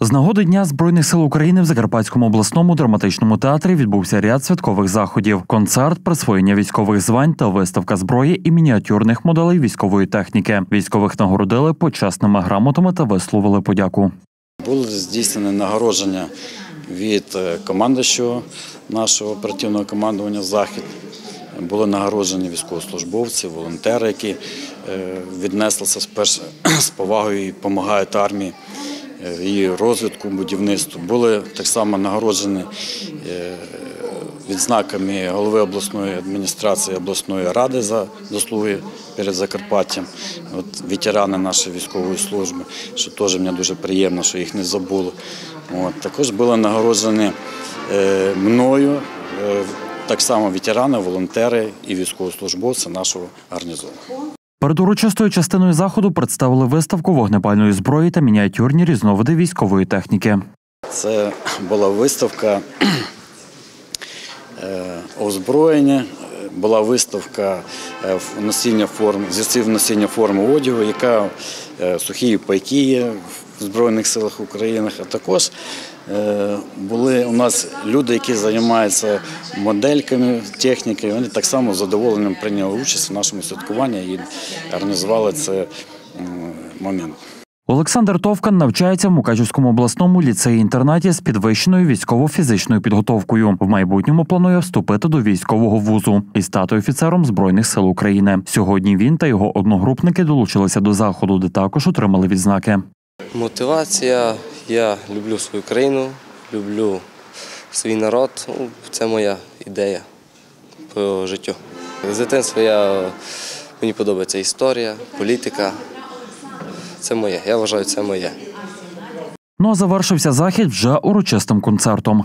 З нагоди Дня Збройних сил України в Закарпатському обласному драматичному театрі відбувся ряд святкових заходів: концерт, присвоєння військових звань та виставка зброї і мініатюрних моделей військової техніки. Військових нагородили почесними грамотами та висловили подяку. Було здійснене нагородження від е, командуючого нашого оперативного командування Захід. Були нагороджені військовослужбовці, волонтери, які е, віднеслися з повагою і допомагають армії, її розвитку, будівництву. Були так само нагороджені е, відзнаками голови обласної адміністрації обласної ради за заслуги перед Закарпаттям. От ветерани нашої військової служби, що теж мені дуже приємно, що їх не забули. От, також були нагороджені е, мною. е, так само ветерани, волонтери і військовослужбовці нашого гарнізону. Перед урочистою частиною заходу представили виставку вогнепальної зброї та мініатюрні різновиди військової техніки. Це була виставка е, озброєння, була виставка е, носіння форм, зірців носіння форми одягу, яка е, сухі пайки є в Збройних силах України, а також були нас люди, які займаються модельками техніки. Вони так само з задоволенням прийняли участь в нашому святкуванні і організували це момент. Олександр Товкан навчається в Мукачівському обласному ліцеї-інтернаті з підвищеною військово-фізичною підготовкою. В майбутньому планує вступити до військового вузу і стати офіцером Збройних сил України. Сьогодні він та його одногрупники долучилися до заходу, де також отримали відзнаки. Мотивація. Я люблю свою країну, люблю свій народ. Ну, Це моя ідея по життю. З дитинства я, мені подобається історія, політика. Це моє. Я вважаю, це моє. Ну а завершився захід вже урочистим концертом.